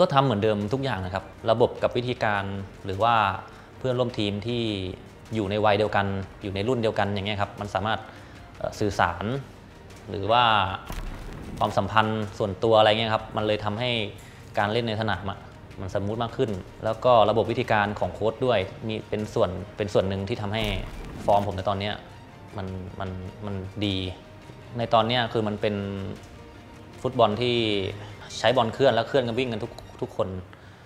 ก็ทำเหมือนเดิมทุกอย่างนะครับ ระบบกับวิธีการหรือว่าเพื่อนร่วมทีมที่อยู่ในวัยเดียวกัน อยู่ในรุ่นเดียวกันอย่างเงี้ยครับมันสามารถสื่อสาร หรือว่าความสัมพันธ์ส่วนตัวอะไรเงี้ยครับมันเลยทำให้การเล่นในสนามมันสมูทมากขึ้น แล้วก็ระบบวิธีการของโค้ชด้วยมีเป็นส่วนเป็นส่วนหนึ่งที่ทำให้ฟอร์มผมในตอนนี้มันมันมันดี ในตอนเนี้ยคือมันเป็นฟุตบอลที่ ใช้บอลเคลื่อนแล้วเคลื่อนกันวิ่งกันทุกทุกคน